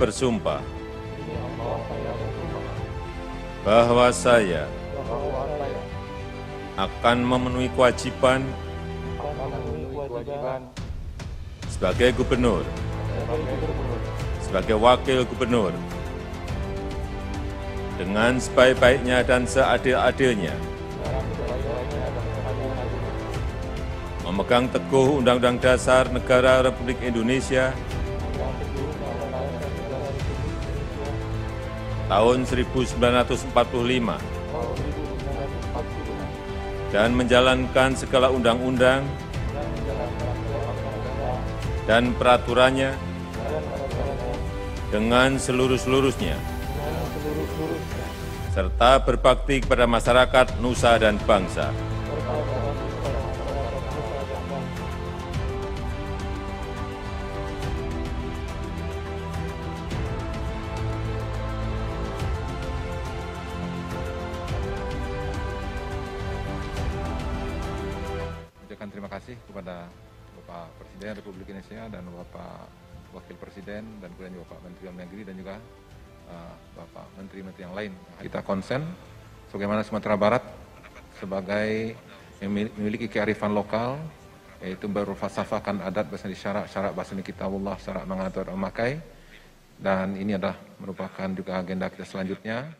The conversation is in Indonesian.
bersumpah bahwa saya akan memenuhi kewajiban sebagai gubernur, sebagai wakil gubernur, dengan sebaik-baiknya dan seadil-adilnya, memegang teguh Undang-Undang Dasar Negara Republik Indonesia tahun 1945 dan menjalankan segala undang-undang dan peraturannya dengan seluruh-seluruhnya, serta berbakti kepada masyarakat, nusa, dan bangsa. Ucapkan terima kasih kepada Bapak Presiden Republik Indonesia dan Bapak Wakil Presiden dan kemudian juga Bapak Menteri Dalam Negeri dan juga uh, Bapak Menteri-Menteri yang lain. Kita konsen sebagaimana Sumatera Barat sebagai yang memiliki kearifan lokal yaitu berfalsafahkan adat bahasa syarak syarak bahasa kitabullah syarak mengatur memakai dan ini adalah merupakan juga agenda kita selanjutnya